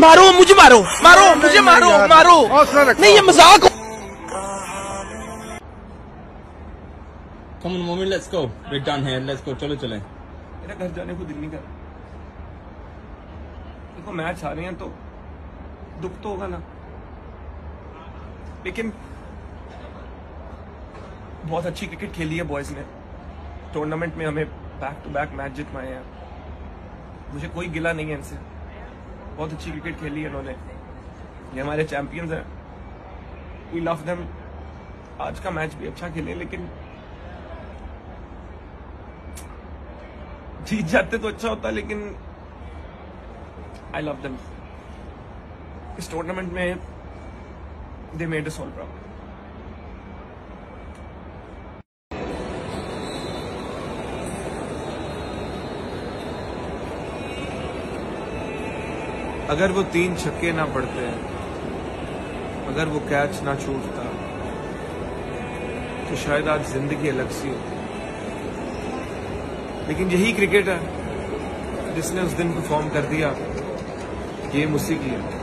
मारो मुझे मारो मारो मुझे मारो मारो नहीं ये मज़ाक Come on, moment, let's go. We're done here. Let's go. चलो चले. मेरा घर जाने को दिल नहीं कर देखो मैच हारे हैं तो दुख तो होगा ना लेकिन बहुत अच्छी क्रिकेट खेली है बॉयज़ ने टूर्नामेंट में हमें बैक टू बैक मैच जितवाए हैं मुझे कोई गिला नहीं है इनसे बहुत अच्छी क्रिकेट खेली है इन्होंने। ये हमारे चैंपियंस हैं। वी लव देम आज का मैच भी अच्छा खेले, लेकिन जीत जाते तो अच्छा होता, लेकिन आई लव देम इस टूर्नामेंट में they made us all proud अगर वो तीन छक्के ना पड़ते, अगर वो कैच ना छूटता तो शायद आज ज़िंदगी अलग सी होती। लेकिन यही क्रिकेट है जिसने उस दिन परफॉर्म कर दिया गेम उसी की है।